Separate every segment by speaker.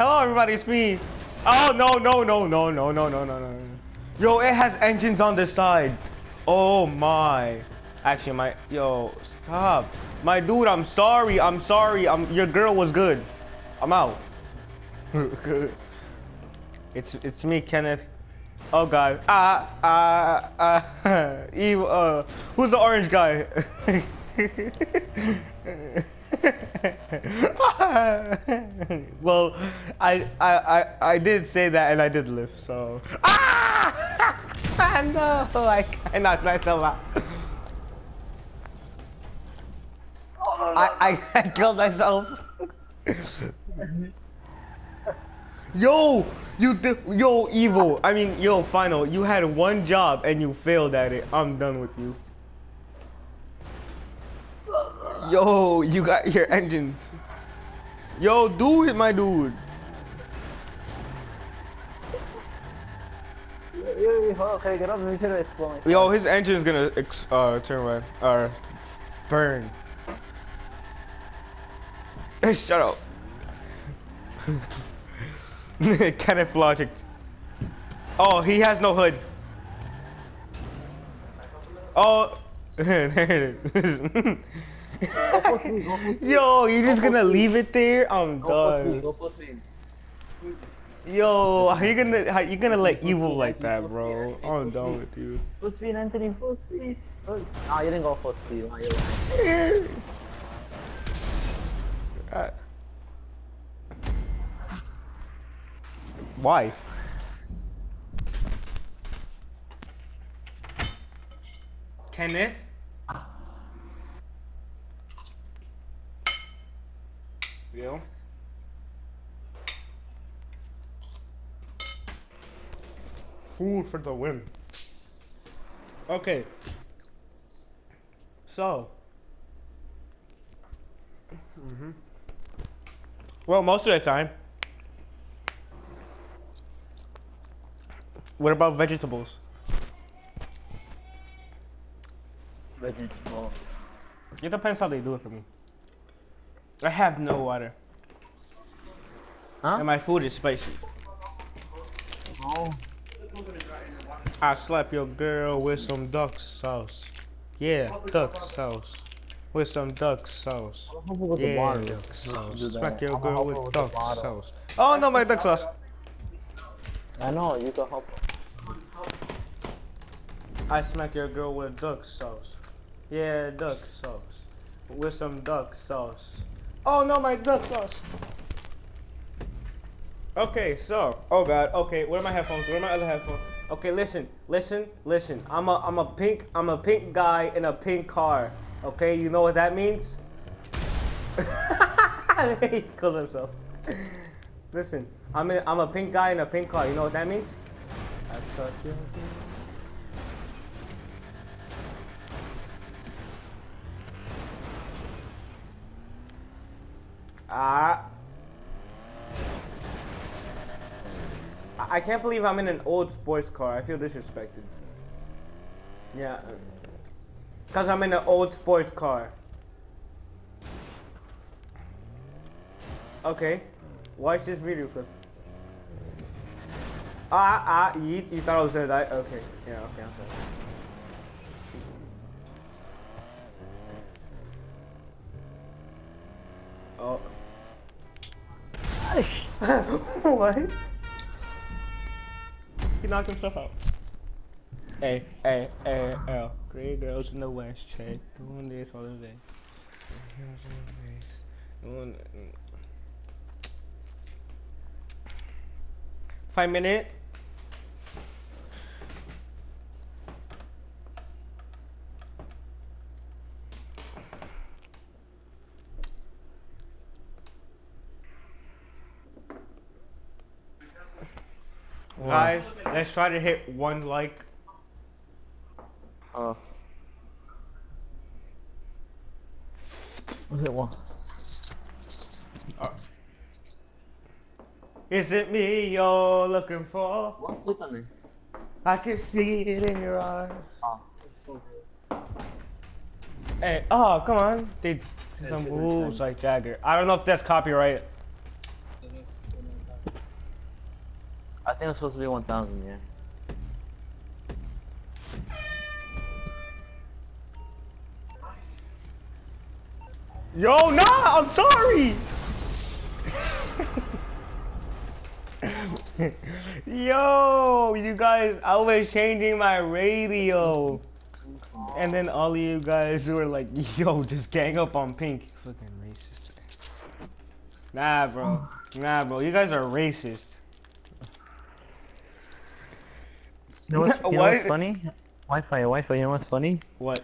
Speaker 1: Hello, everybody. It's me. Oh no no no no no no no no no. Yo, it has engines on this side. Oh my. Actually, my yo, stop. My dude, I'm sorry. I'm sorry. I'm your girl was good. I'm out. it's it's me, Kenneth. Oh god. Ah ah ah. Eve. Uh, who's the orange guy? well, I, I I I did say that and I did live, so. Ah! no, I, I knocked myself out. I, I, I killed myself. yo, you yo, evil. I mean, yo, final. You had one job and you failed at it. I'm done with you. Yo, you got your engines. Yo, do it, my dude. Yo, his engine's gonna uh turn red or burn. Shut up. Kenneth logic. Oh, he has no hood. Oh, there it is. Yo, you're just gonna leave it there? I'm done. Yo, how you gonna how you gonna let evil like that, bro? I'm done with you.
Speaker 2: Full speed, Anthony, full speed. Oh, nah, you didn't go full speed. Nah, you're lying.
Speaker 1: Why? Kenneth? Food for the win. Okay. So. hmm Well, most of the time. What about vegetables?
Speaker 2: Vegetable.
Speaker 1: It depends how they do it for me. I have no water.
Speaker 2: Huh?
Speaker 1: And my food is spicy.
Speaker 2: Oh.
Speaker 1: I slap your girl with some duck sauce. Yeah, duck sauce. With some duck sauce.
Speaker 2: How about with the
Speaker 1: Yeah, duck sauce. Smack your girl with
Speaker 2: with
Speaker 1: duck sauce. Oh no, my duck sauce.
Speaker 2: I know, you can help.
Speaker 1: I smack your girl with duck sauce. Yeah, duck sauce. With some duck sauce. Oh no, my duck sauce. Okay, so, oh god, okay, where are my headphones? Where are my other headphones? Okay, listen, listen, listen. I'm a, I'm a pink, I'm a pink guy in a pink car. Okay, you know what that means? he killed himself. Listen, I'm a, I'm a pink guy in a pink car. You know what that means? Ah. I can't believe I'm in an old sports car. I feel disrespected. Yeah. Because I'm in an old sports car. Okay. Watch this video clip. Ah, ah, you, you thought I was gonna die? Okay. Yeah, okay, I'm sorry. Oh. what? He knocked himself out. Hey, hey, hey, hey, great girls in the west, hey, doing this all day. Five minute. Guys, let's try to hit one like.
Speaker 2: Oh. Was it one?
Speaker 1: Uh, is it me you're looking for?
Speaker 2: One click on it.
Speaker 1: I can see it in your eyes.
Speaker 2: Oh. It's so good.
Speaker 1: Hey, oh, come on. They
Speaker 2: Yeah,
Speaker 1: some
Speaker 2: good
Speaker 1: rules like Jagger. I don't know if that's copyright.
Speaker 2: I think it's supposed to be 1,000, yeah.
Speaker 1: Yo, nah, I'm sorry. Yo, you guys, I was changing my radio. And then all of you guys were like, yo, just gang up on pink. Fucking racist. Nah, bro. Nah, bro. You guys are racist.
Speaker 2: You know what's, you know what's funny? Wi-Fi, Wi-Fi, you know what's funny?
Speaker 1: What?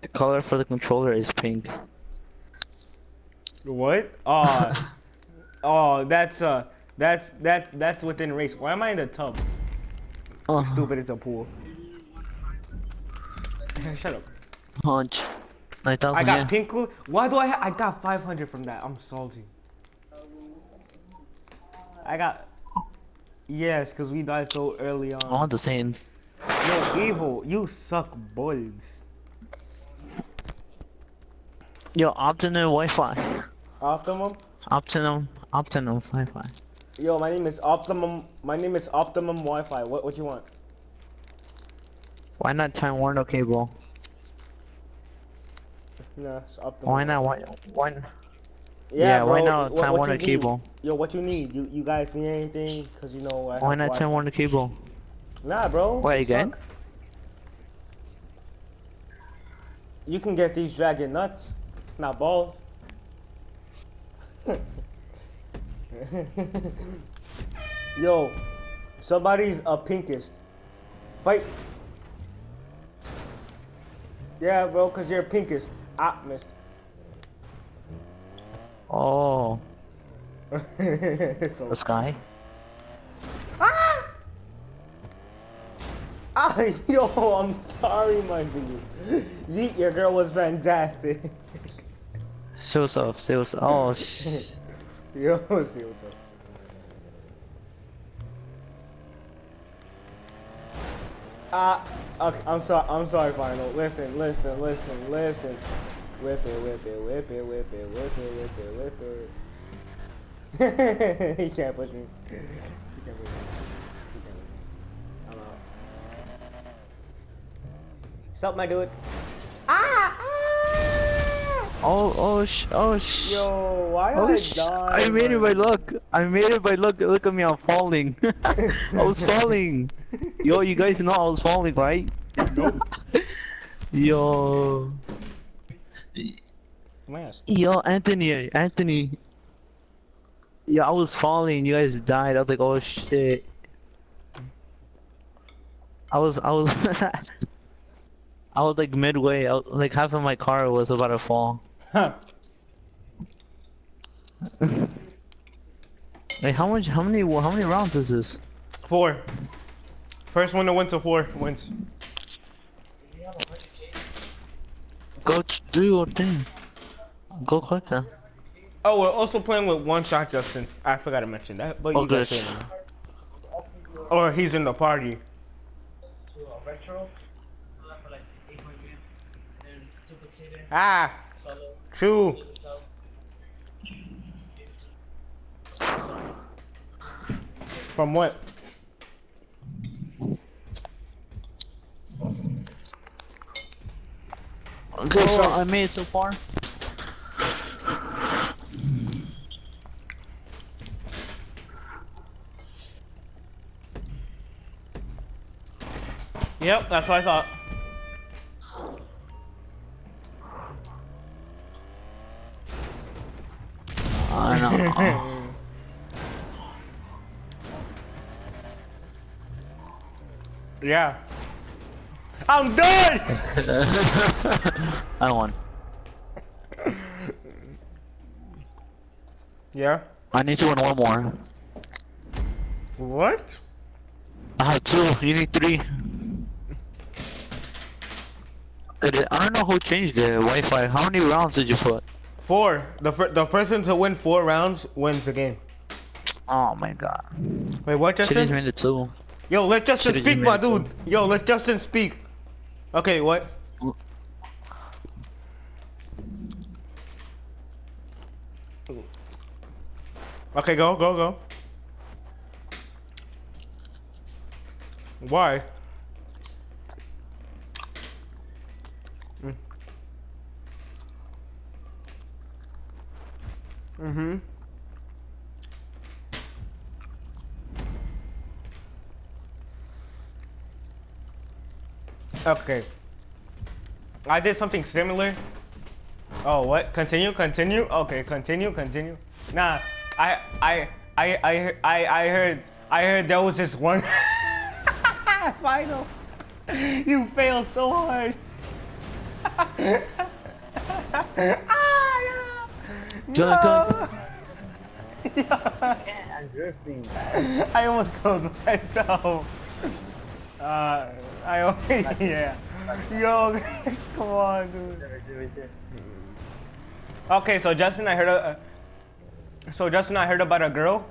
Speaker 2: The color for the controller is pink.
Speaker 1: What? Oh, oh, that's uh, that's that's that's within race. Why am I in the tub?
Speaker 2: Oh,
Speaker 1: Stupid, it's a pool. Shut up.
Speaker 2: 9,000,
Speaker 1: I got
Speaker 2: yeah.
Speaker 1: pink. Why do I? I got 500 from that. I'm salty. I got. Yes, cause we died so early on.
Speaker 2: want the same.
Speaker 1: Yo, evil, you suck balls.
Speaker 2: Yo, Optimum Wi-Fi.
Speaker 1: Optimum.
Speaker 2: Optimum, Optimum Wi-Fi.
Speaker 1: Yo, my name is Optimum. My name is Optimum Wi-Fi. What what you want?
Speaker 2: Why not Time Warner cable?
Speaker 1: No, it's Optimum.
Speaker 2: Why not? Why? Why? Yeah, why
Speaker 1: bro,
Speaker 2: not
Speaker 1: what-
Speaker 2: Time
Speaker 1: what
Speaker 2: Warner
Speaker 1: you need?
Speaker 2: cable?
Speaker 1: Yo, what you need? You you guys need anything? Cause you know I
Speaker 2: Why not Time Warner cable?
Speaker 1: Nah, bro.
Speaker 2: Why
Speaker 1: you
Speaker 2: again?
Speaker 1: suck. You can get these dragon nuts, not balls. Yo, somebody's a pinkest. Fight. Yeah, bro, cause you're pinkest. Ah, missed.
Speaker 2: Oh,
Speaker 1: so,
Speaker 2: the sky.
Speaker 1: ah! Ah, yo, I'm sorry, my dude. Yeet, your girl was fantastic.
Speaker 2: Soft, so soft. Oh, sh
Speaker 1: Yo, what's up. Ah, okay, I'm sorry, I'm sorry, Final. Listen, listen, listen, listen. Whip it, whip it, whip it, whip it, whip it, whip it, whip it. he can't push me. He can't push me. He can't push me. I'm out. Sup, my dude? Ah! ah!
Speaker 2: oh, oh, sh oh, sh
Speaker 1: Yo, why
Speaker 2: Oh,
Speaker 1: did I die?
Speaker 2: I made it by luck. I made it by luck. Look at me, I'm falling. I was falling. Yo, you guys know I was falling, right?
Speaker 1: Nope.
Speaker 2: Yo, Yo, Anthony, Anthony. Yo, I was falling. You guys died. I was like, oh shit. I was, I was, I was like midway. I was, like half of my car was about to fall.
Speaker 1: Huh.
Speaker 2: Like how much? How many? How many rounds is this?
Speaker 1: Four. First one to win to four wins.
Speaker 2: Go do your thing. Go quick then.
Speaker 1: Oh, we're also playing with one shot Justin. I forgot to mention that, but
Speaker 2: Oh,
Speaker 1: you guys. Or he's in the party. Ah, true. From what?
Speaker 2: Okay, so I made it so far.
Speaker 1: Yep, that's what I thought.
Speaker 2: I know.
Speaker 1: yeah. I'm done.
Speaker 2: I won.
Speaker 1: yeah.
Speaker 2: I need to win one more.
Speaker 1: What?
Speaker 2: I have two. You need three. I don't know who changed the Wi-Fi. How many rounds did you put?
Speaker 1: Four. The the person to win four rounds wins the game.
Speaker 2: Oh my god.
Speaker 1: Wait, what, Justin?
Speaker 2: just made it two.
Speaker 1: Yo, let Justin
Speaker 2: Should've
Speaker 1: speak, my dude. Yo, let Justin speak. Okay, what? Okay, go, go, go. Why? Mm. Mm-hmm. Okay. I did something similar. Oh, what? Continue, continue. Okay, continue, continue. Nah, I, I, I, I, I, I heard, I heard there was this one. Final. You failed so hard. ah, no.
Speaker 2: Jonathan.
Speaker 1: No.
Speaker 3: I'm drifting.
Speaker 1: I almost killed myself. Uh, I only, yeah. Yo, come on, dude. Okay, so Justin, I heard a. So Justin, I heard about a girl.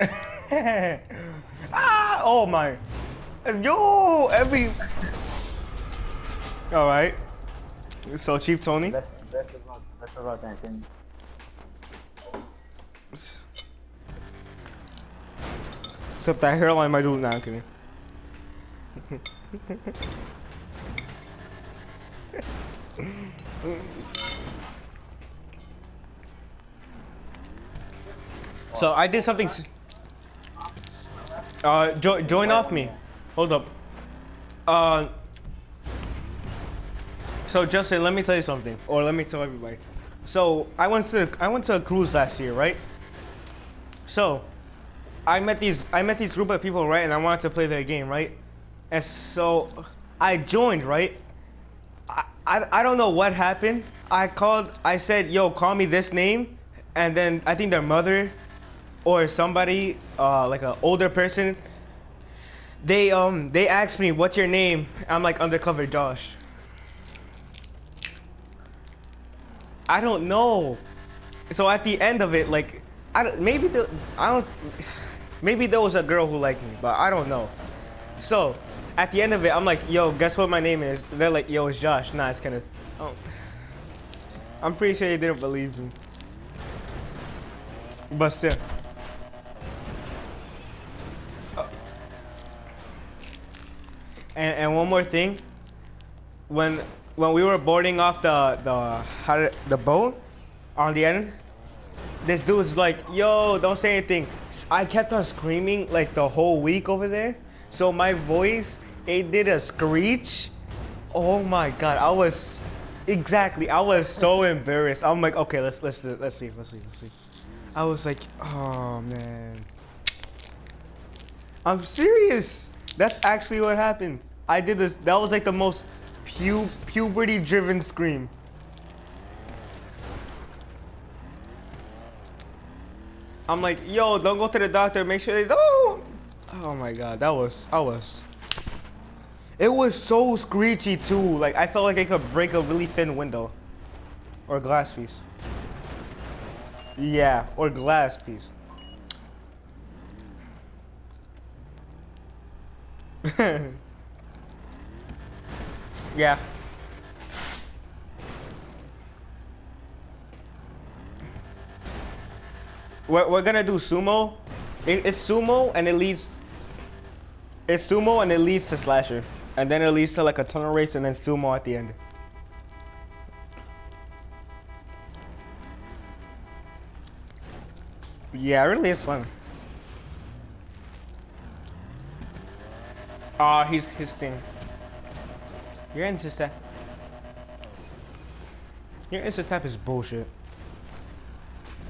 Speaker 1: ah! Oh my! Yo, every. All right. So cheap, Tony.
Speaker 3: Best, best of luck. Best of luck, Anthony.
Speaker 1: Except that hairline might do now, kidding. so I did something. Uh, jo join off me. Hold up. Uh. So Justin, let me tell you something, or let me tell everybody. So I went to I went to a cruise last year, right? So I met these I met these group of people, right? And I wanted to play their game, right? And so I joined, right? I, I, I don't know what happened. I called I said, "Yo, call me this name." And then I think their mother or somebody uh, like an older person they um they asked me, "What's your name?" I'm like, "Undercover Josh." I don't know. So at the end of it, like, I don't, maybe the I don't maybe there was a girl who liked me, but I don't know. So at the end of it, I'm like, yo, guess what my name is? They're like, yo, it's Josh. Nah, it's Kenneth. Oh. I'm pretty sure they didn't believe me. But still. Uh, And, and one more thing, when when we were boarding off the the the boat on the end, this dude's like, "Yo, don't say anything." I kept on screaming like the whole week over there, so my voice it did a screech. Oh my god, I was exactly. I was so embarrassed. I'm like, okay, let's let's let's see, let's see, let's see. I was like, oh man. I'm serious. That's actually what happened. I did this. That was like the most pu- puberty-driven scream. I'm like, yo, don't go to the doctor. Make sure they don't. Oh my god, that was. I was. It was so screechy too. Like I felt like it could break a really thin window, or glass piece. Yeah, or glass piece. yeah. We're, we're gonna do sumo. It, it's sumo and it leads. It's sumo and it leads to slasher, and then it leads to like a tunnel race and then sumo at the end. Yeah, it really is fun. Ah, he's his thing. Your insta. Your insta tap is bullshit.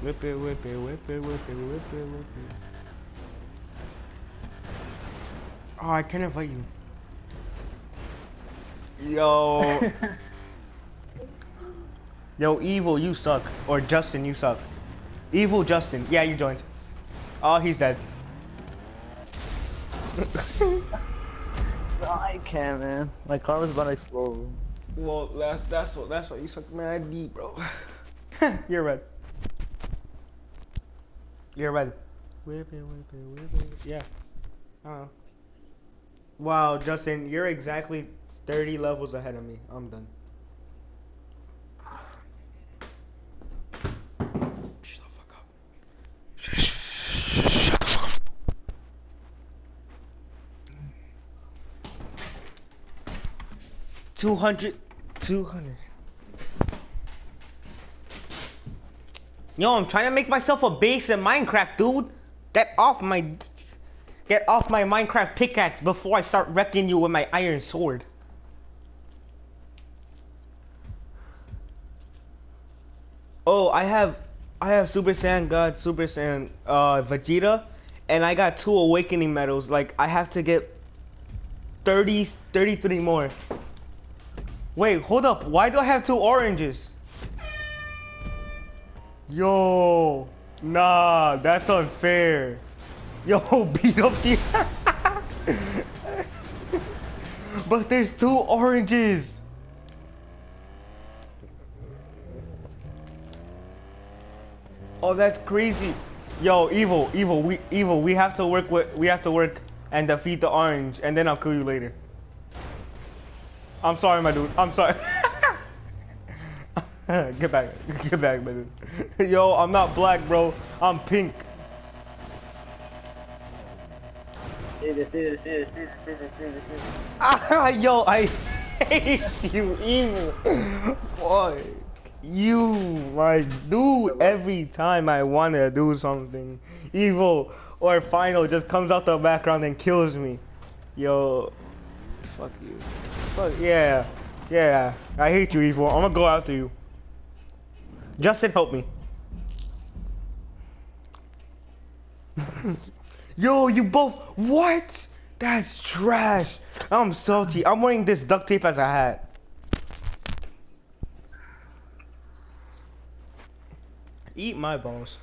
Speaker 1: Whip it, whip it, whip it, whip it, whip it, whip it. Oh, I can't invite you. Yo. Yo, Evil, you suck. Or Justin, you suck. Evil Justin. Yeah, you joined. Oh, he's dead.
Speaker 2: I can't, man. My car was about to explode.
Speaker 1: Well, that's that's what that's what you suck mad deep, bro. You're red. You're red. Whip it, whip it, whip it. Yeah. I don't know. Wow, Justin, you're exactly 30 levels ahead of me. I'm done. Two hundred, two hundred. Yo, I'm trying to make myself a base in Minecraft, dude. Get off my, get off my Minecraft pickaxe before I start wrecking you with my iron sword. Oh, I have, I have Super Saiyan God, Super Saiyan, uh, Vegeta, and I got two Awakening medals. Like, I have to get 30, 33 more. Wait, hold up. Why do I have two oranges? Yo, nah, that's unfair. Yo, beat up the. but there's two oranges. Oh, that's crazy. Yo, evil, evil, we evil. We have to work with. We have to work and defeat the orange, and then I'll kill you later. I'm sorry, my dude. I'm sorry. get back, get back, my dude. Yo, I'm not black, bro. I'm pink. Ah, yo, I hate you, evil. Boy, you, my dude. Every time I want to do something, evil or final just comes out the background and kills me. Yo, fuck you. Fuck yeah, yeah. I hate you, evil. I'm gonna go after you. Justin, help me. Yo, you both. What? That's trash. I'm salty. I'm wearing this duct tape as a hat. Eat my balls.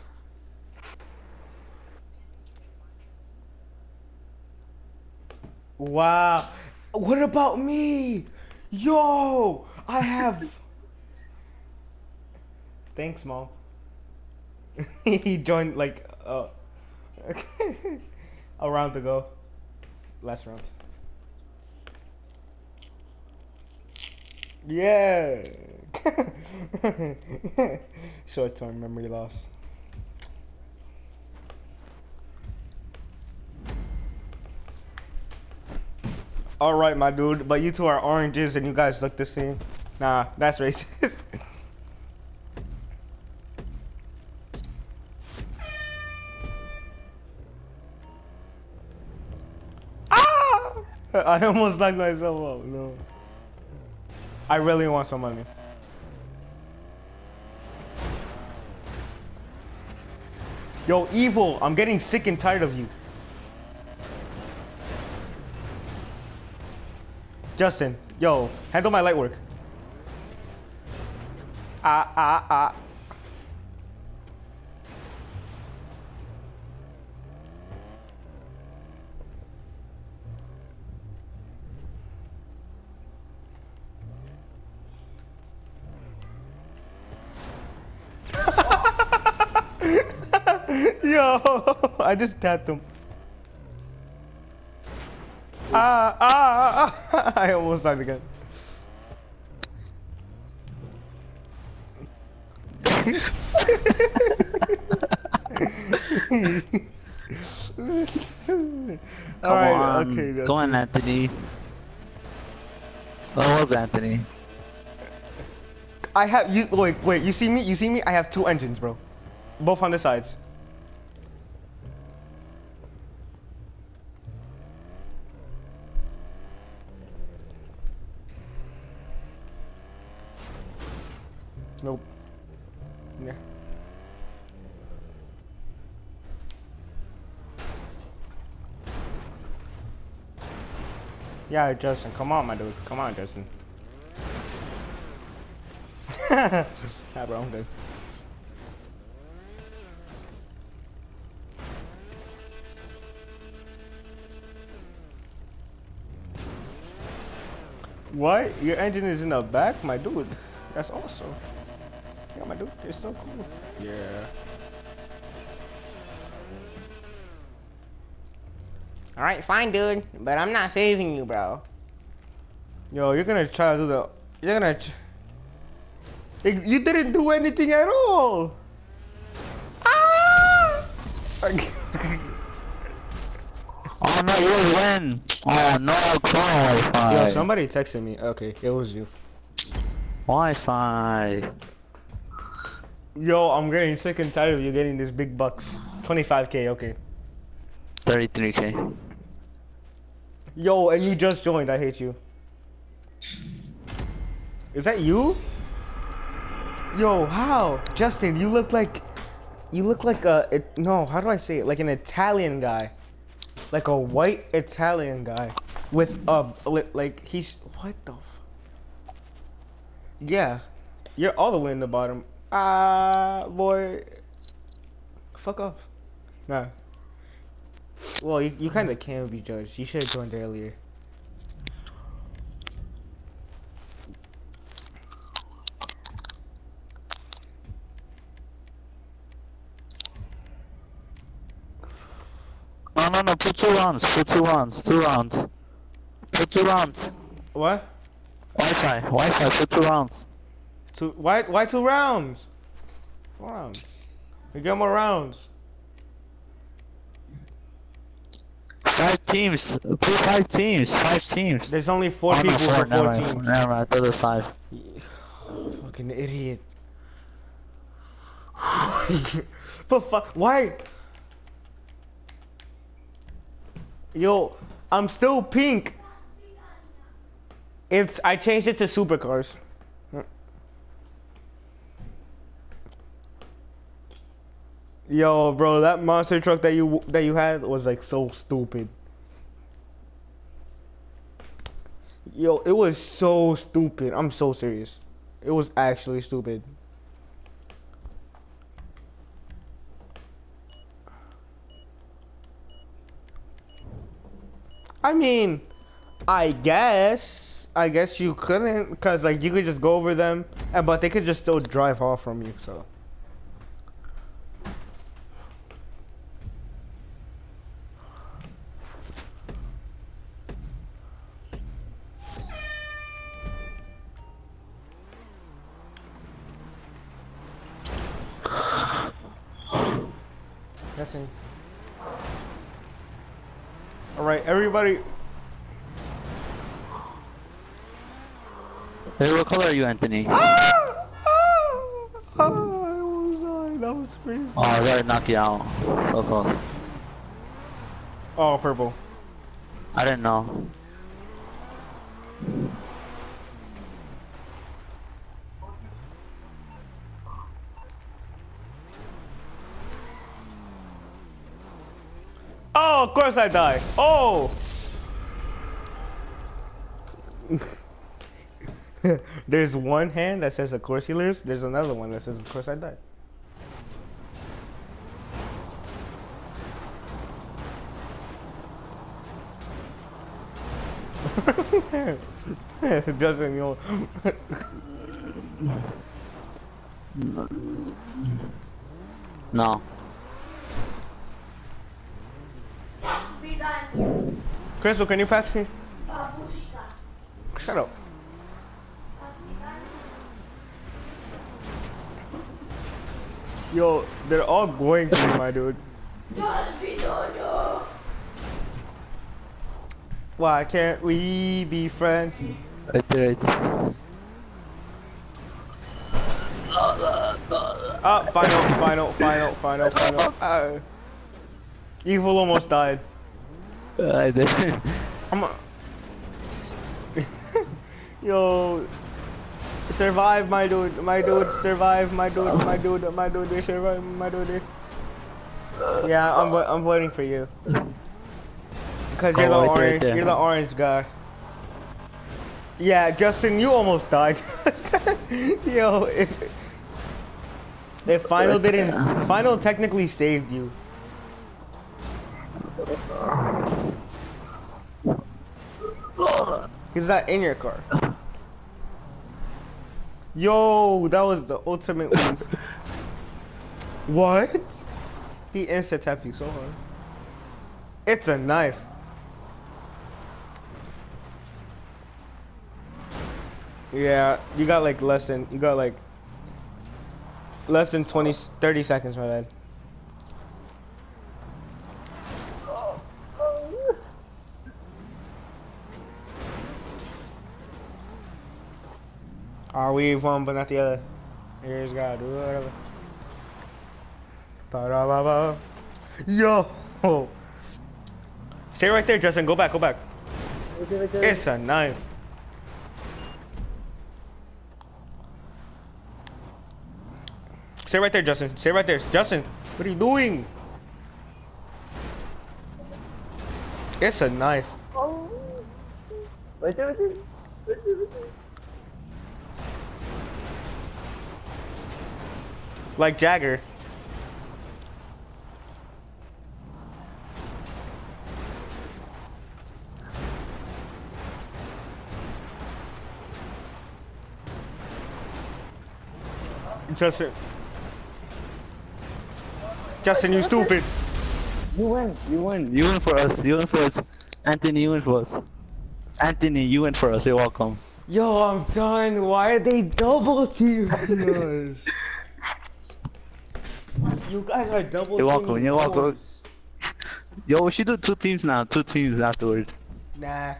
Speaker 1: Wow. What about me? Yo, I have. Thanks, mom. he joined like uh, a round ago. Last round. Yeah. Short term memory loss. All right, my dude, but you two are oranges and you guys look the same. Nah, that's racist. ah! I almost knocked myself out. No. I really want some money. Yo, evil, I'm getting sick and tired of you. Justin, yo, handle my light work. Ah, ah, ah. Yo, I just tapped him. Ah, ah, ah. I almost died again.
Speaker 2: Come
Speaker 1: Alright,
Speaker 2: on.
Speaker 1: okay,
Speaker 2: Go on. Anthony. Oh, was Anthony.
Speaker 1: I have you. Wait, wait. You see me? You see me? I have two engines, bro. Both on the sides. Nope. Yeah. Yeah, Justin. Come on, my dude. Come on, Justin. bro, I'm good. What? Your engine is in the back? My dude. That's awesome. Yeah, my dude. It's so cool. Yeah. Alright, fine, dude. But I'm not saving you, bro. Yo, you're gonna try to do the... You're gonna... Ch You didn't do anything at all! Ah!
Speaker 2: Oh no, you win. Oh no, Wi-Fi.
Speaker 1: Yo, somebody texted me. Okay, it was you.
Speaker 2: Wi-Fi.
Speaker 1: Yo, I'm getting sick and tired of you getting these big bucks. 25k, okay.
Speaker 2: 33k.
Speaker 1: Yo, and you just joined. I hate you. Is that you? Yo, how? Justin, you look like you look like a it, no, how do I say it? Like an Italian guy. Like a white Italian guy with a like he's what the Yeah. You're all the way in the bottom. Ah, boy. Fuck off. Nah. Well, you, you kind of can be judged. You should have joined earlier.
Speaker 2: No, no, no. Put two rounds. Put two rounds. Two rounds. Put two rounds.
Speaker 1: What?
Speaker 2: Wi-Fi. Wi-Fi. Put two rounds.
Speaker 1: Two? Why? Why two rounds? Four rounds. We got more rounds.
Speaker 2: Five teams. Put five teams. Five teams.
Speaker 1: There's only four
Speaker 2: no,
Speaker 1: people for four
Speaker 2: mind.
Speaker 1: teams.
Speaker 2: Never mind. Those are five.
Speaker 1: Fucking idiot. but fu- why? Yo, I'm still pink. It's I changed it to supercars. Yo, bro, that monster truck that you that you had was like so stupid. Yo, it was so stupid. I'm so serious. It was actually stupid. I mean, I guess, I guess you couldn't, cause like you could just go over them, and but they could just still drive off from you. So. That's it. All right, everybody.
Speaker 2: Hey, what color are you, Anthony?
Speaker 1: Ah! Ah! Ah, I almost died. That was crazy.
Speaker 2: Oh, I gotta knock you out. So close.
Speaker 1: Oh, purple.
Speaker 2: I didn't know.
Speaker 1: Oh, of course I die. Oh. There's one hand that says, of course he lives. There's another one that says, of course I died. Justin, you
Speaker 2: No.
Speaker 1: Crystal, can you pass me? Shut up. Yo, they're all going to me, my dude. Why can't we be friends?
Speaker 2: Right there, right there.
Speaker 1: Ah, final, final, final, final, final. Ah. Evil almost died.
Speaker 2: I did.
Speaker 1: I'm a... Yo, survive, my dude, my dude, survive, my dude, my dude, my dude, they survive, my dude. Yeah, I'm, I'm waiting for you. Cause you're the
Speaker 2: right there, right
Speaker 1: orange, you're the orange guy. Yeah, Justin, you almost died. Yo, if if final didn't, final technically saved you. He's not in your car. Yo, that was the ultimate one. what? He insta tapped you so hard. It's a knife. Yeah, you got like less than, you got like less than 20, 30 seconds, my man. Or we one but not the other. You just gotta do whatever. Ba-da-ba-ba. Yo! Oh. Stay right there, Justin. Go back, go back.
Speaker 3: There, right.
Speaker 1: It's a knife. Stay right there, Justin. Stay right there. Justin, what are you doing? It's a knife.
Speaker 3: Oh. Right there, right there. Right there, right there.
Speaker 1: Like Jagger. Justin. Justin, you stupid.
Speaker 2: You win. You win. You win for us. You win for us. Anthony, you win for us. Anthony, you win for us. You're welcome.
Speaker 1: Yo, I'm done. Why are they double teaming us? You guys are double
Speaker 2: You're welcome, you're welcome. Yo, we should do two teams now. Two teams afterwards.
Speaker 1: Nah.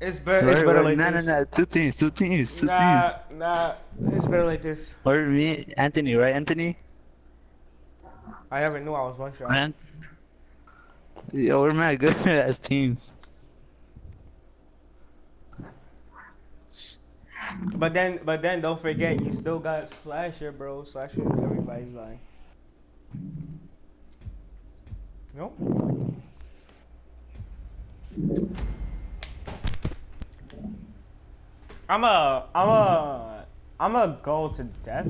Speaker 1: It's better. It's better like
Speaker 2: nah,
Speaker 1: this.
Speaker 2: nah, nah. Two teams. Two teams. Two
Speaker 1: Nah,
Speaker 2: teams.
Speaker 1: nah. It's better like this.
Speaker 2: Or me, Anthony, right, Anthony?
Speaker 1: I never knew I was one shot.
Speaker 2: Man. Yo, we're mad good as teams.
Speaker 1: But then, but then, don't forget, you still got Slasher, bro. Slasher, everybody's line. No. I'm a, I'm a, I'm a go to death.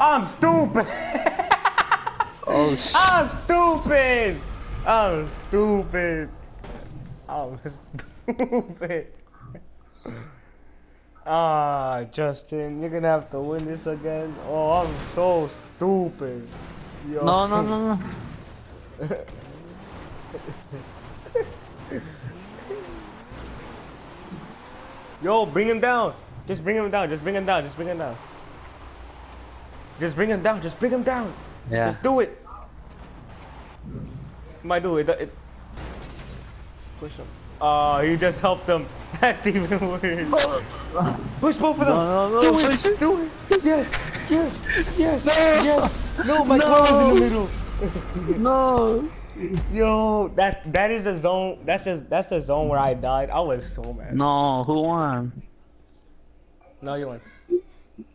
Speaker 1: I'm stupid.
Speaker 2: Oh,
Speaker 1: I'm stupid. I'm stupid. I'm stupid. Ah, Justin, you're gonna have to win this again. Oh, I'm so stupid. Yo.
Speaker 2: no, no, no, no.
Speaker 1: Yo, bring him down. Just bring him down. Just bring him down. Just bring him down. Just bring him down. Just bring him down.
Speaker 2: Yeah.
Speaker 1: Just do it. Might do it. it. Push him. Oh, ah, you just helped them. That's even worse. Push both of them.
Speaker 2: No, no, no,
Speaker 1: Do
Speaker 2: push
Speaker 1: it. Do it. Yes. Yes. Yes. Yes. No, my car was in the middle.
Speaker 2: No.
Speaker 1: Yo, that that is the zone. That's the that's the zone where I died. I was so mad.
Speaker 2: No, who won?
Speaker 1: No, you won.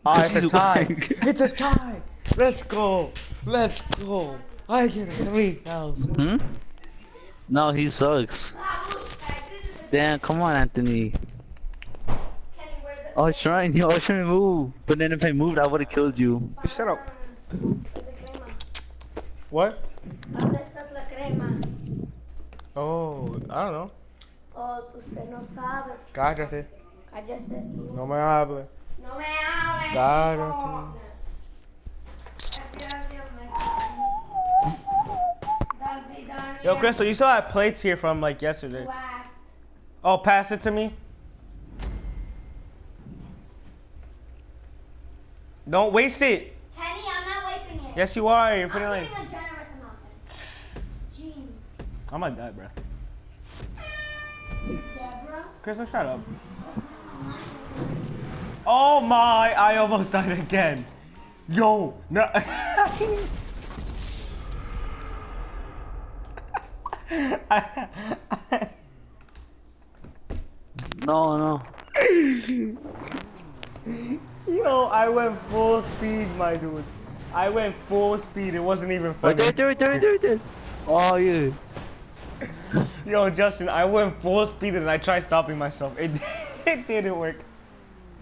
Speaker 1: Oh, it's a tie. it's a tie. Let's go. Let's go. I get a three thousand.
Speaker 2: Hmm? No, he sucks. Damn, come on, Anthony. I was trying, yo, I was trying to move. But then if I moved, I would have killed you.
Speaker 1: Shut up. What?
Speaker 4: ¿Dónde está la crema?
Speaker 1: Oh, I don't know.
Speaker 4: Oh, usted no sabe.
Speaker 1: Cállate.
Speaker 4: Cállese.
Speaker 1: No me hable.
Speaker 4: No me hable.
Speaker 1: Cállate. Yo, Crystal, you still have plates here from like yesterday. Oh, pass it to me. Don't waste it.
Speaker 4: Henny, I'm not wasting it.
Speaker 1: Yes, you are. You're
Speaker 4: I'm
Speaker 1: putting
Speaker 4: putting
Speaker 1: like.
Speaker 4: a generous amount.
Speaker 1: I'm gonna die, bro.
Speaker 4: Deborah?
Speaker 1: Crystal, shut up. Oh my! I almost died again. Yo, no.
Speaker 2: No, no.
Speaker 1: Yo, I went full speed, my dude. I went full speed. It wasn't even
Speaker 2: Right
Speaker 1: funny.
Speaker 2: there, right there, right there, right there. Oh, yeah.
Speaker 1: Yo, Justin, I went full speed and I tried stopping myself. It, it didn't work.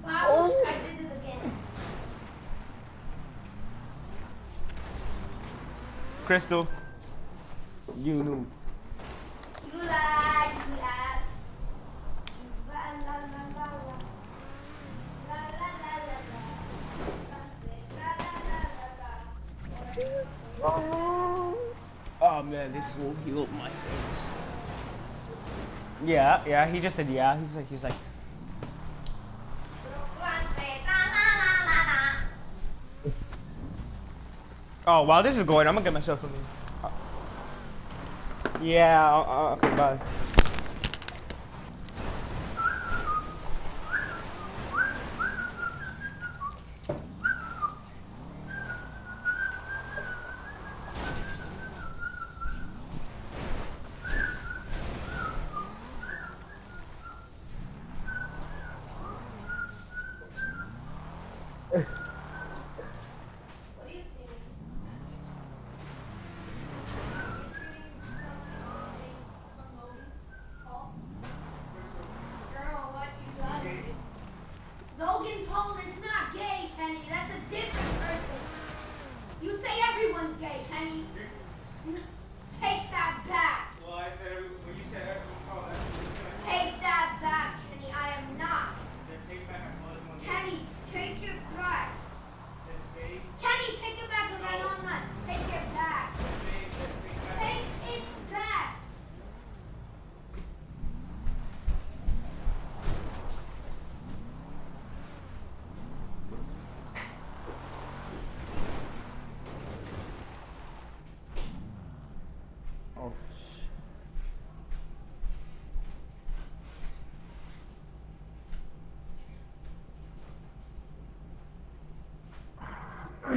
Speaker 4: Wow, I did it again.
Speaker 1: Crystal, you knew. Oh man, this will heal my face. Yeah, yeah. He just said yeah. He's like, he's like, oh while this is going, I'm gonna get myself something. Yeah, uh, uh, okay, bye.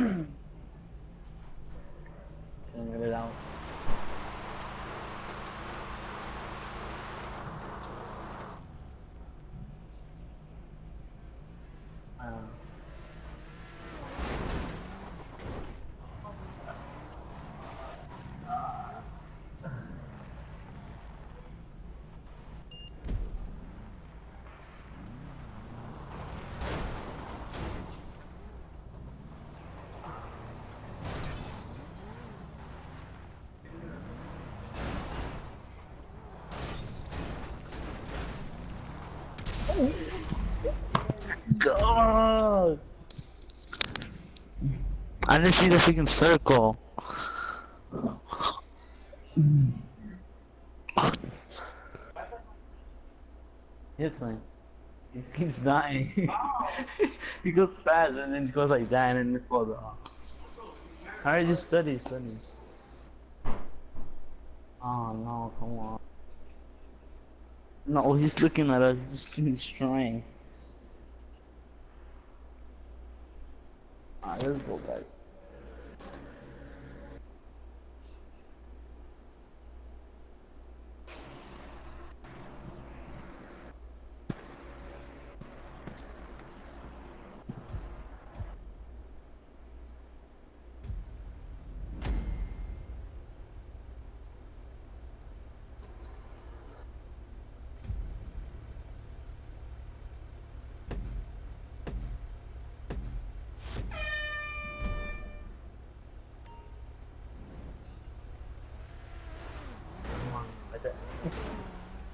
Speaker 2: mm God! I didn't see the freaking circle. He's fine. He keeps dying. he goes fast and then he goes like that and then it falls off. Alright, you study, study. Oh no, come on. No, he's looking at us, he's just trying. Alright, let's go guys.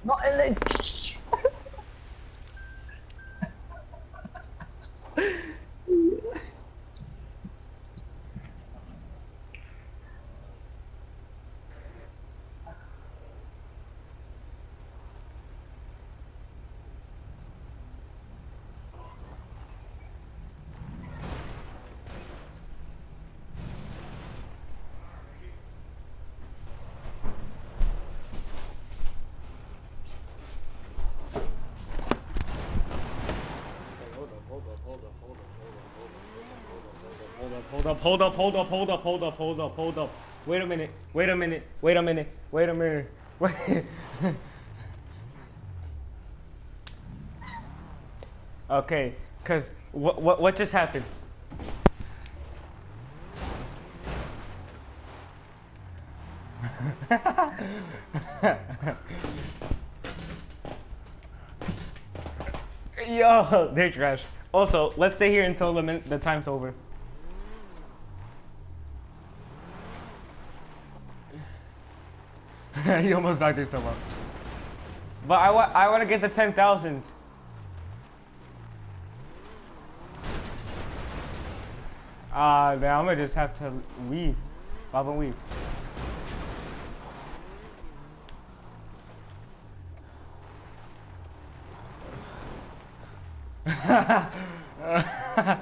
Speaker 2: No, and then...
Speaker 1: Hold up, hold up, hold up, hold up, hold up, hold up. Wait a minute, wait a minute, wait a minute, wait a minute. Wait. okay, cause what what what just happened? Yo, they're trash. Also, let's stay here until the min- the time's over. you almost knocked yourself out. But I want I want to get the ten thousand. Ah, then I'm gonna just have to weave, bob and weave.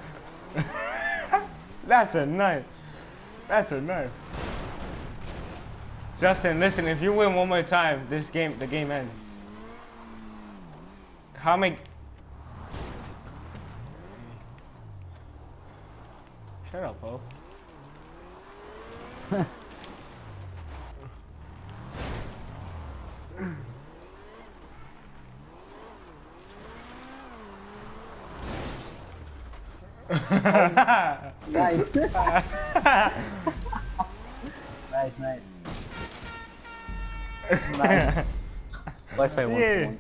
Speaker 1: That's a knife. That's a knife. Justin, listen, if you win one more time, this game, the game ends. How many? Shut up, Pope.
Speaker 2: Nice. nice, nice. Nice. Wi-Fi one.
Speaker 1: Yeah.
Speaker 2: one.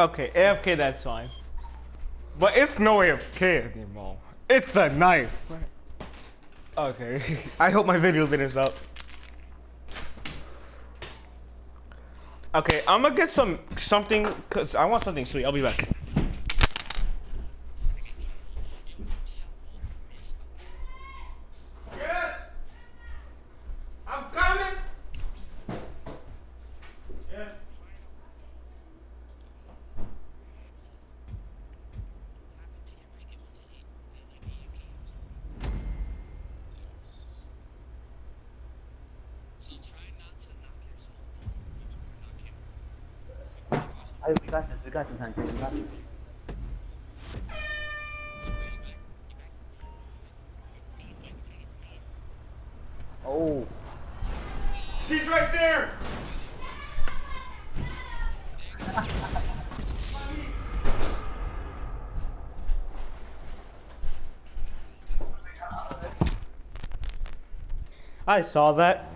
Speaker 1: Okay, AFK, that's fine. But it's no AFK anymore. It's a knife. Okay. I hope my video finishes up. Okay, I'm gonna get some something cause I want something sweet. I'll be back. Yes. I'm coming. Yes.
Speaker 5: So try not to knock your soul off when you try to knock him off.
Speaker 2: Hey, we got this. We got this, Hunter. We got this. Oh.
Speaker 1: She's right there. I saw that.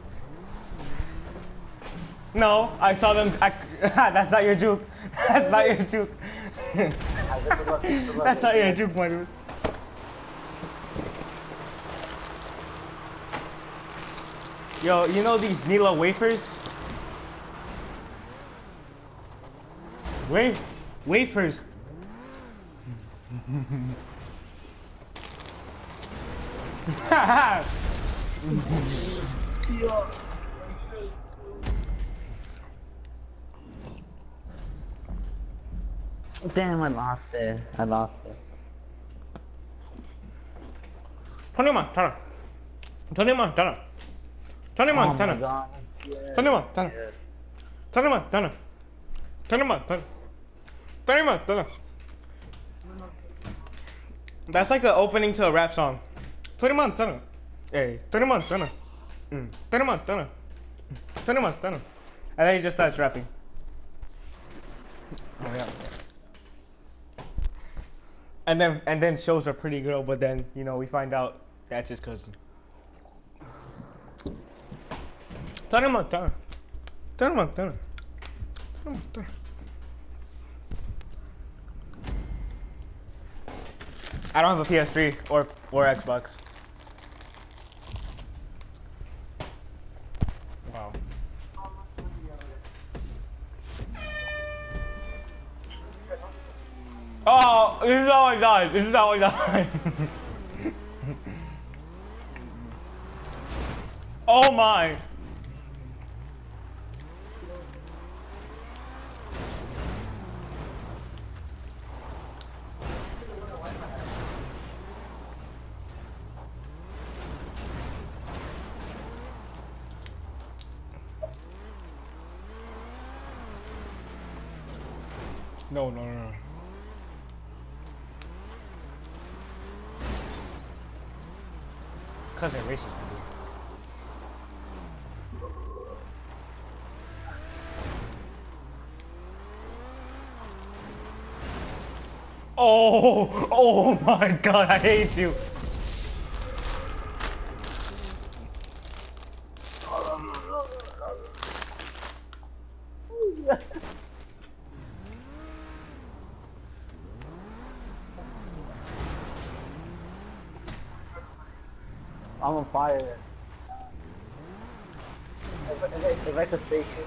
Speaker 1: No, I saw them. I, that's not your juke. That's not your juke. that's not your juke, my dude. Yo, you know these Nilla wafers? Wa- wafers.
Speaker 2: Damn, I lost it. I lost it.
Speaker 1: Tony Montana. Tony Montana. Tony
Speaker 2: Oh
Speaker 1: Montana. Tony Montana. Tony Montana. Tony Montana. Tony Montana. That's like the opening to a rap song. Tony Montana. Hey, Tony Montana. Mm. Tony Montana. Mm. Tony Montana. And then he just starts rapping. Oh yeah. And then and then shows a pretty girl, but then you know we find out that's his cousin. Tony Montana. Tony Montana. Tony Montana. I don't have a PS3 or or Xbox. Wow. Oh, this is how I died. This is how I died. oh my. No, no, no. no. Cousin racist. dude. Oh, oh my god, I hate you.
Speaker 2: I'm on fire. If, if, if I could fake it.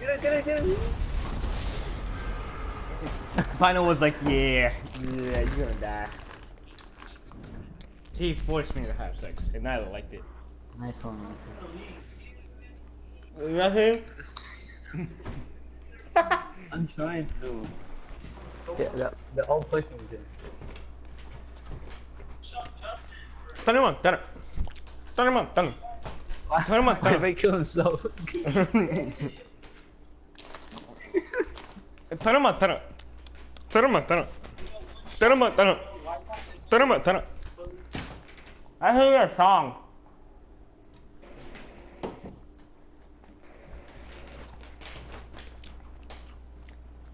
Speaker 2: get it, get it, get it.
Speaker 1: Final was like, yeah, yeah, you're gonna die. He forced me to have sex, and I liked it.
Speaker 2: Nice one. Nice one.
Speaker 1: Nothing?
Speaker 2: I'm trying to. Yeah, the, the whole pushing me.
Speaker 1: Turn him on, turn him. Turn him on, turn him.
Speaker 2: Why,
Speaker 1: Turn him on, turn him.
Speaker 2: did I kill himself?
Speaker 1: turn him on, turn him. Turn him on, turn him. Turn him on, turn him. Turn him on, him. I hear your song.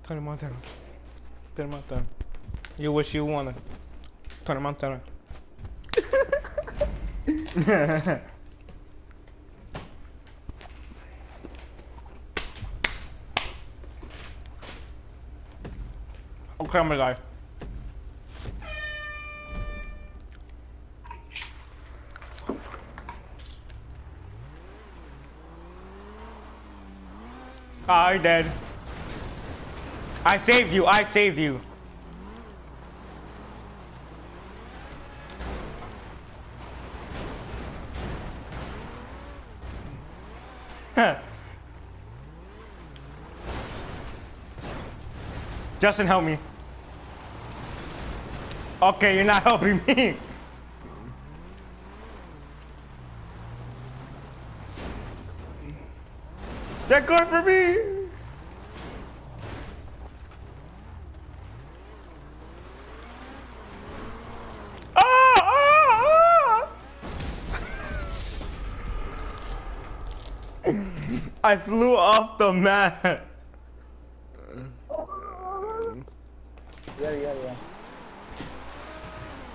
Speaker 1: Turn him on, turn him. Turn him on, turn him. You wish you wanted. To turn him okay, my guy. Ah, I dead. I saved you. I saved you. Justin, help me. Okay, you're not helping me. They're going for me. Ah, ah, ah. I flew off the map.
Speaker 3: Yeah, yeah, yeah.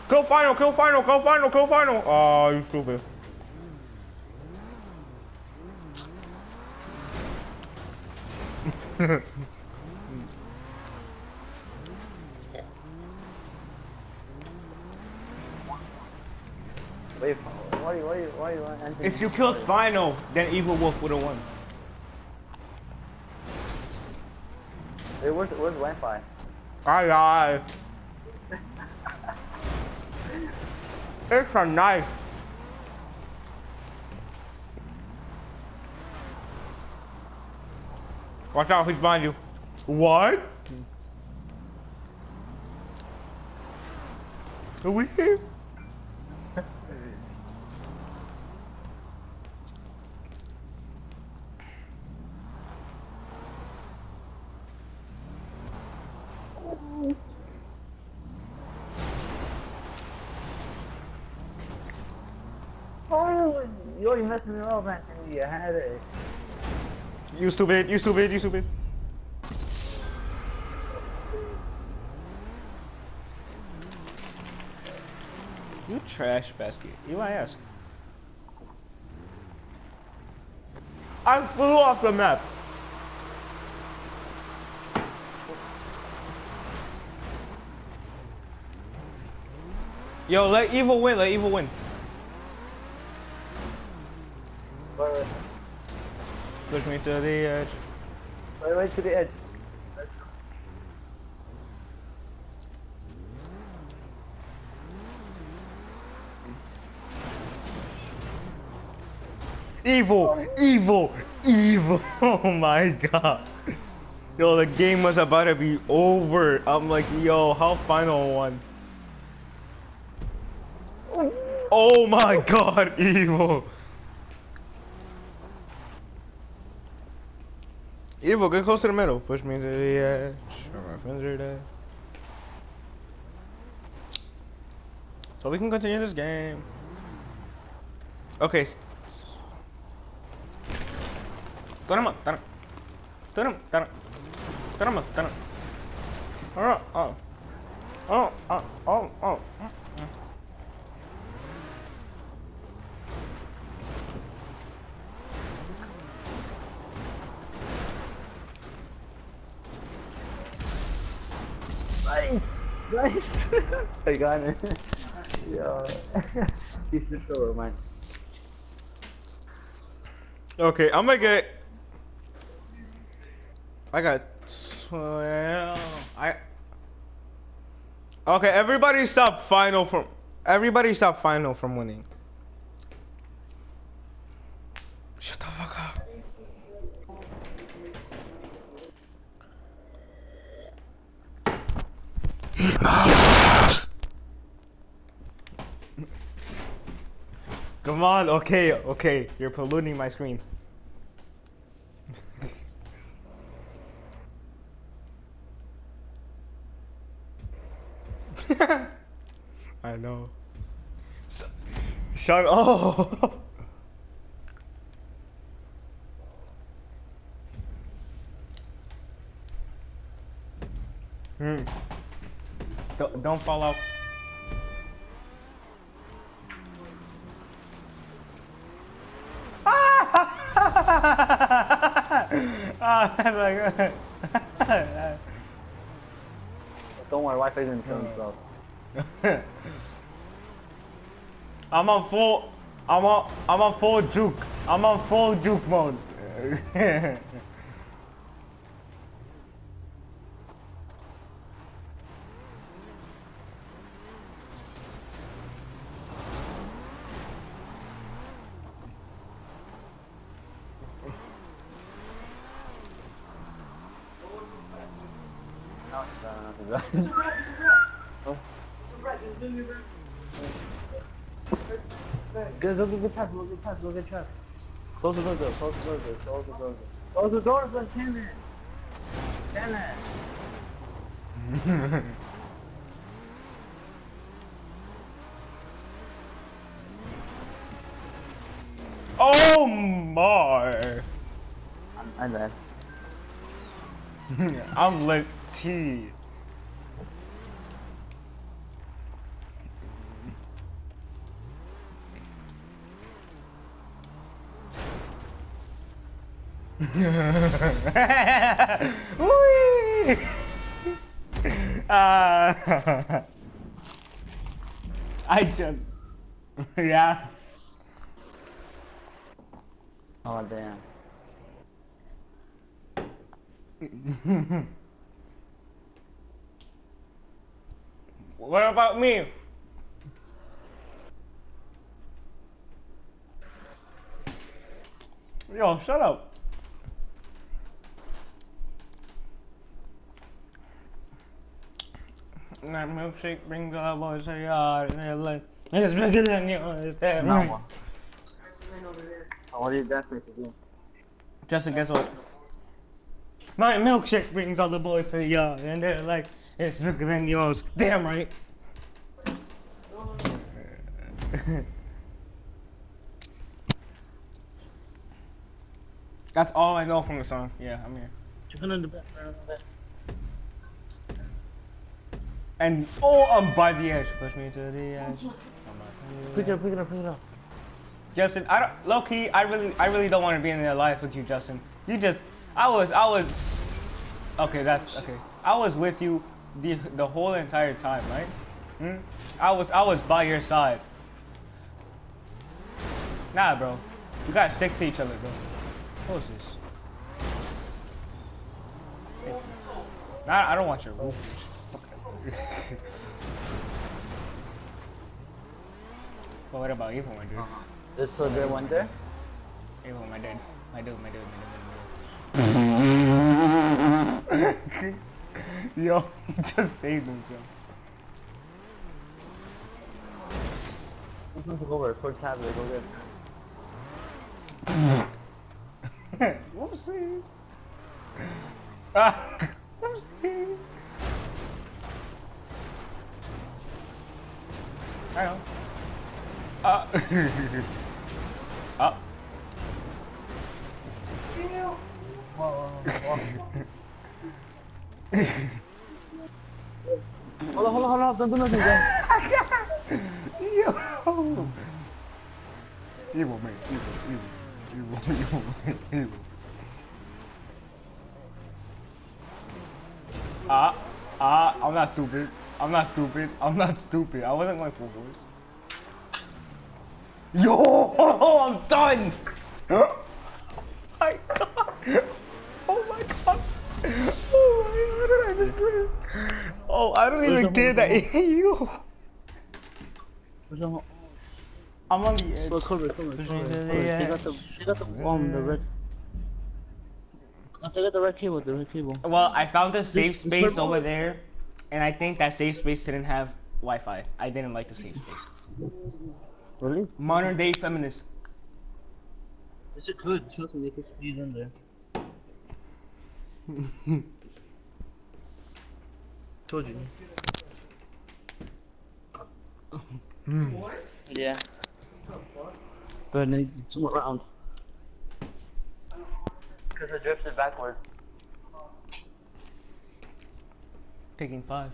Speaker 1: Kill final, kill final, kill final, kill final. Oh, you stupid.
Speaker 3: Wait, why, why, why, why,
Speaker 1: If you killed final, then Evil Wolf would have won.
Speaker 3: Wait, where's, where's Wi-Fi?
Speaker 1: Aye, aye. It's a knife. Watch out, he's behind you. What? Are we here?
Speaker 3: Oh, you already messed me up, Anthony. I had it.
Speaker 1: You stupid, you stupid, you stupid. You trash basket. You my ass. I flew off the map. Yo, let evil win, let evil win. Push me to the edge.
Speaker 3: wait, wait to the edge.
Speaker 1: Evil, evil, evil. Oh my god. Yo, the game was about to be over. I'm like, yo, how final one? Oh my god, evil. Evil, get close to the middle. Push me to the edge. Where my friends are dead. So we can continue this game. Okay. Turn him up, turn him. Turn him, turn him. Turn him up, turn him. Oh, oh. Oh, oh, oh, oh.
Speaker 3: Nice! Nice! I got it. Yeah. He's just over, man.
Speaker 1: Okay, I'm gonna get. I got twelve. I. Okay, everybody stop final from. Everybody stop final from winning. Shut the fuck up. Come on, okay, okay. You're polluting my screen. I know. Shut up. Hmm. Don't, don't fall off. Ah, that's like-
Speaker 3: Don't worry, Wi-Fi didn't kill himself.
Speaker 1: I'm on full. I'm on. I'm on full juke. I'm on full juke mode.
Speaker 3: No, no, no, no, no. Go, go, go, get trapped, go, get trapped, go, get trapped. Close the door, though, close the door, though, close the door. though. Close the door, it? Can it?
Speaker 1: oh my!
Speaker 3: I'm dead.
Speaker 1: I'm lit T. Uh, I just, yeah.
Speaker 3: Oh, damn.
Speaker 1: what about me? Yo, shut up. That milkshake brings all the boys to yard and they're like, it's bigger than yours, damn
Speaker 3: Now
Speaker 1: right.
Speaker 3: what? Oh, what are you dancing to do?
Speaker 1: Justin, guess what? My milkshake brings all the boys to the yard, and they're like, it's bigger than yours. Damn right. That's all I know from the song. Yeah, I'm here.
Speaker 2: Chicken in the back, right on the back.
Speaker 1: And oh, I'm by the edge. Push me to the edge.
Speaker 3: Pick it up, pick it up, pick it up.
Speaker 1: Justin, I don't, low key, I really, I really don't want to be in the alliance with you, Justin. You just, I was, I was, okay, that's okay. I was with you the the whole entire time, right? Hmm? I was, I was by your side. Nah, bro, you gotta stick to each other, bro. What is this? Nah, I don't want your roof. Okay. well, what about evil, my dude?
Speaker 3: There's so there one there?
Speaker 1: Evil, my dude. My dude, my dude, my dude, my dude. Yo, he just saved himself.
Speaker 3: Let's go over, quick tablet, go get.
Speaker 1: Whoopsie. Ah, whoopsie. I know. Uh, uh.
Speaker 3: Hold on, hold on, hold on, don't do nothing, guys.
Speaker 1: Yo. Evil man, evil, evil, evil, evil, man, evil. Ah, ah, I'm not stupid. I'm not stupid. I'm not stupid. I wasn't going full force. Yo, I'm done. Oh my god. Oh my god. Oh my god, what did I just do? Oh, I don't even care that you.
Speaker 2: Where's the?
Speaker 1: I'm on the edge.
Speaker 2: Well, cover, cover,
Speaker 1: Push
Speaker 2: cover.
Speaker 1: me to the
Speaker 2: cover. Take out the,
Speaker 1: edge.
Speaker 2: take out the, um, the red. No, take out the red cable, the red cable.
Speaker 1: Well, I found a safe
Speaker 2: This- this
Speaker 1: space
Speaker 2: purple-
Speaker 1: over there, and I think that safe space didn't have Wi-Fi. I didn't like the safe space.
Speaker 2: Really?
Speaker 1: Modern day feminist.
Speaker 2: Yes, it could. Trust me, they could squeeze in there. Told you. What? Yeah. But I need two more rounds. Because I drifted backwards.
Speaker 1: Taking five.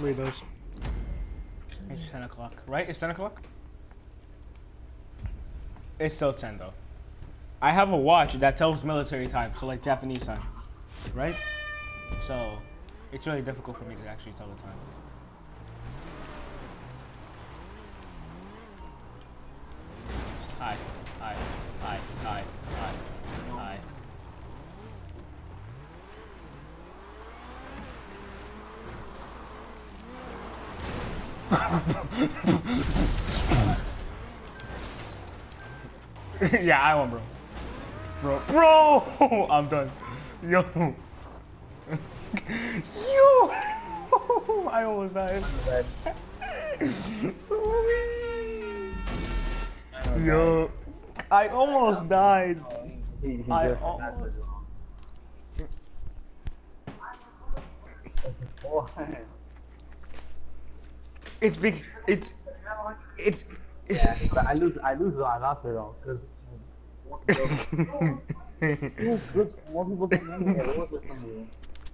Speaker 1: Wait, those. It's 10 o'clock, right? It's 10 o'clock? It's still 10 though. I have a watch that tells military time, so like Japanese time, right? So it's really difficult for me to actually tell the time. Hi, hi, hi, hi, hi, hi. yeah, I won, bro. Bro, bro, I'm done. Yo, yo, I almost died. Yo, I almost died. I
Speaker 2: drifted
Speaker 1: al-
Speaker 2: backwards.
Speaker 1: It's big. It's, it's.
Speaker 3: Yeah, but I lose, I lose a lot after though, because more people get money at work with somebody.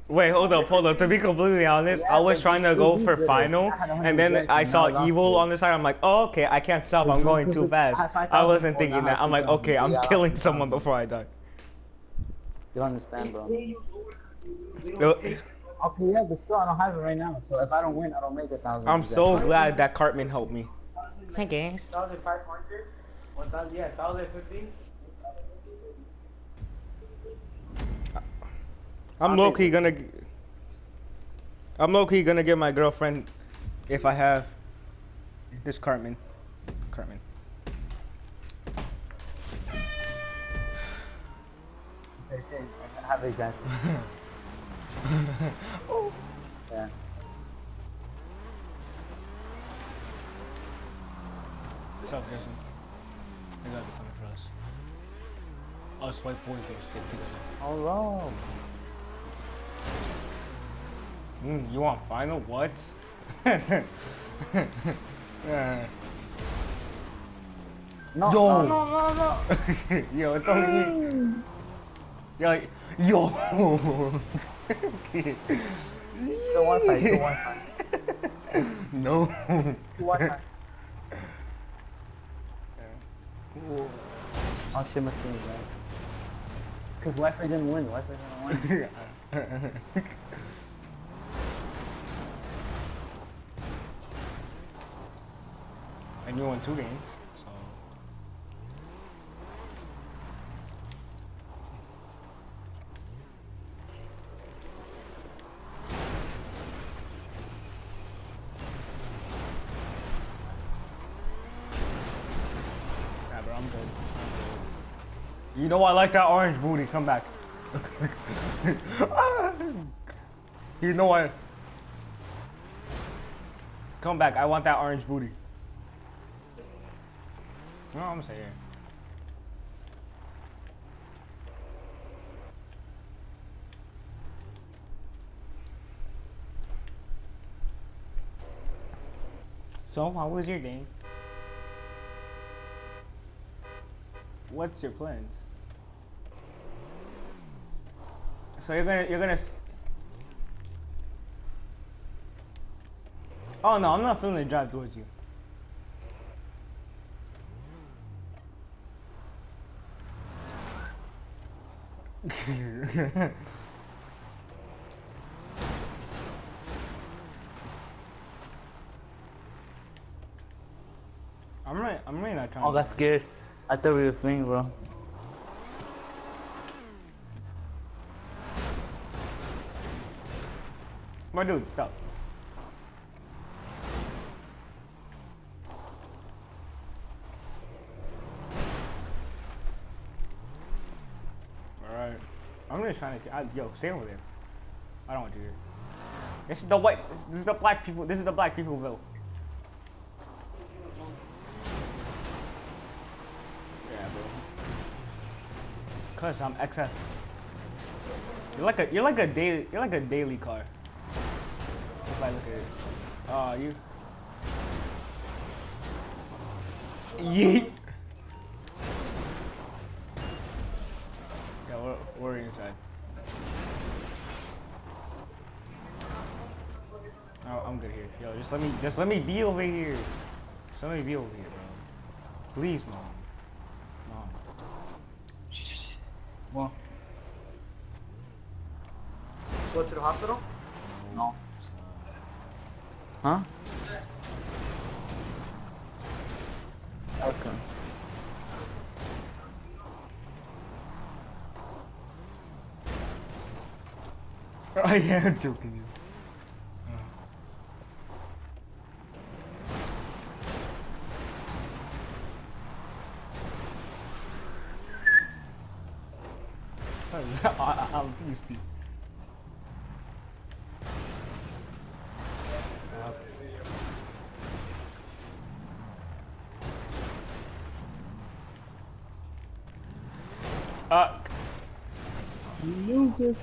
Speaker 1: Wait, hold up, hold up. To be completely honest, I was trying to go for final, and then I saw evil on the side. I'm like, oh, okay, I can't stop. I'm going too fast. I wasn't thinking that. I'm like, okay, I'm killing someone before I die.
Speaker 2: You don't understand, bro.
Speaker 1: Yo,
Speaker 3: Okay, yeah, but still, I don't have it right now. So if I don't win, I don't make a thousand.
Speaker 1: I'm so glad that Cartman helped me. Hey, guys.
Speaker 6: Thousand five hundred? One thousand, yeah, thousand fifty?
Speaker 1: I'm low key gonna. g- I'm low key gonna get my girlfriend if I have this Cartman. Cartman.
Speaker 3: I have exactly. yeah.
Speaker 1: What's up, Jason? I got it coming for us. Us white boys gonna stick together.
Speaker 3: Alright.
Speaker 1: Mm, you want final? What? Uh,
Speaker 3: No,
Speaker 1: Yo.
Speaker 3: no, no, no, no.
Speaker 1: yo, it's only me. Yo, yo.
Speaker 3: Still one fight, still one fight.
Speaker 1: no.
Speaker 3: Still one fight. I'll oh, shit my skin, bro. Because Wi-Fi didn't win. Wi-Fi didn't win.
Speaker 1: and you won two games, so. Yeah, bro, I'm good. I'm know I like that orange booty. Come back. you know I. Come back. I want that orange booty. No, I'm saying. So, how was your game? What's your plans? So you're gonna you're gonna. Oh no, I'm not feeling the drive towards you. I'm really, I'm really not trying.
Speaker 2: Oh, got scared. I thought we were fleeing, bro.
Speaker 1: My dude, stop. Alright. I'm just trying to. I, yo, stay over there. I don't want you here. This is the white. This is the black people. This is the black people vote. Yeah, bro. Cause I'm XF. You're like a. You're like a daily. You're like a daily car. I look at it. Oh, you. Yeet. Yeah, we're, we're inside. Oh, I'm good here. Yo, just let me, just let me be over here. Just let me be over here, bro. Please, mom. Mom.
Speaker 2: Well,
Speaker 6: Go to the hospital?
Speaker 2: No. Huh? Okay.
Speaker 1: I am joking you.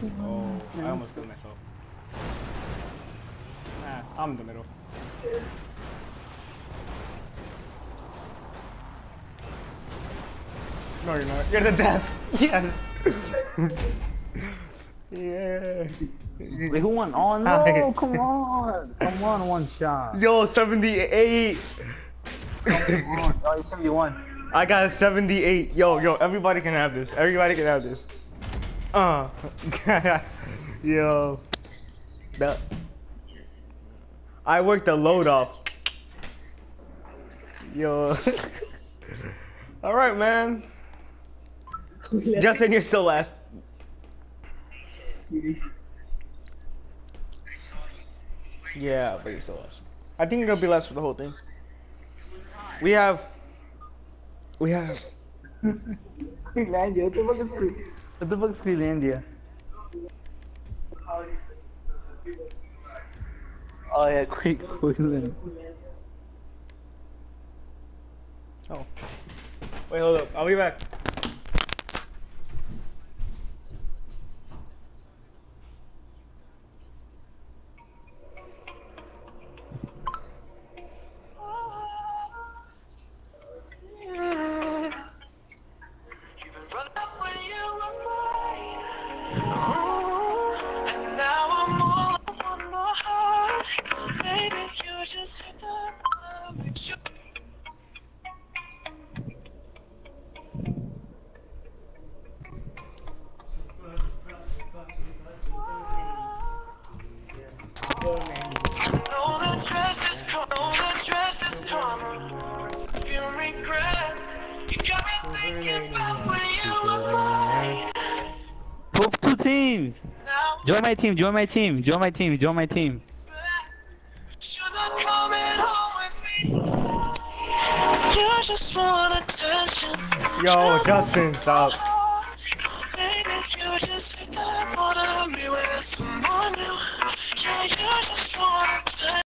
Speaker 2: Lucas.
Speaker 1: oh, I almost killed myself. Nah, I'm in the middle. No, you're not. You're the death. Yes. yeah.
Speaker 2: Wait, who won? Oh
Speaker 1: Hi.
Speaker 2: no! Come on! Come on, one shot.
Speaker 1: Yo, 78.
Speaker 2: Come on. Oh, you 71.
Speaker 1: I got 78. Yo, yo, everybody can have this. Everybody can have this. Uh. yo. That. I worked the load off. Yo. Alright, man. Justin, you're still last. Yeah, but you're still last. I think you're gonna be last for the whole thing. We have. We have.
Speaker 2: What the fuck is Green- Greenlandia? Oh yeah, quick, Queensland.
Speaker 1: Oh. Wait, hold up. I'll be back.
Speaker 2: Team. Join my team. Join my team. Join my team.
Speaker 5: Should I come at home with me? You just want attention.
Speaker 1: Yo, Justin, stop.